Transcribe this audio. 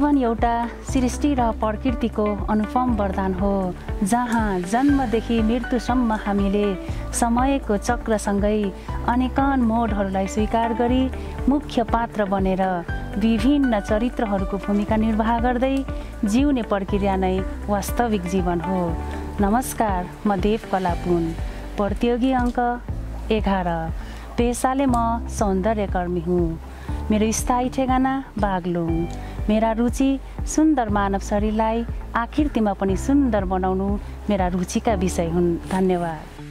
जीवन एउटा सृष्टि र प्रकृतिको अनुपम वरदान हो जहाँ जन्मदेखि मृत्युसम्म हामीले समयको चक्रसँगै अनेकन मोडहरूलाई स्वीकार गरी मुख्य पात्र बनेर विभिन्न चरित्रहरूको भूमिका निर्वाह गर्दै जिउने प्रक्रिया नै वास्तविक जीवन हो। नमस्कार म देव कलापुन प्रतियोगी अङ्क एघार पेसाले म सौन्दर्यकर्मी हुँ। मेरो स्थायी ठेगाना बागलुङ। मेरा रुचि सुन्दर मानव शरीरलाई आखिर तिमा पनि सुन्दर बनाउनु मेरा रुचिका विषय हुन्। धन्यवाद।